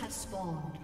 has spawned.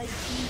Red team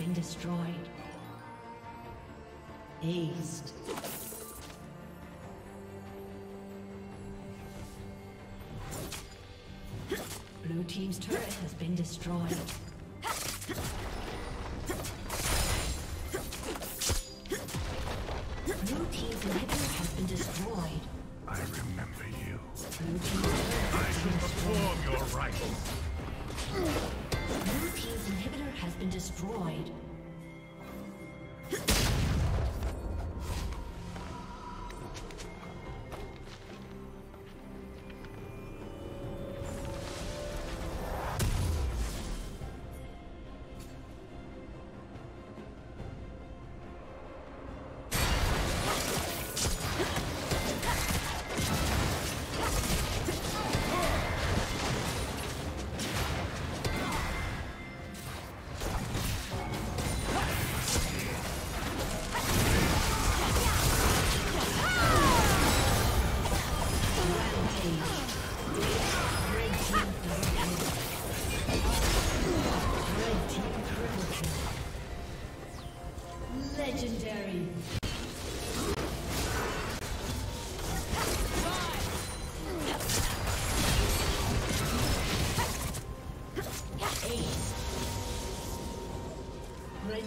been destroyed. Aced. Blue Team's turret has been destroyed.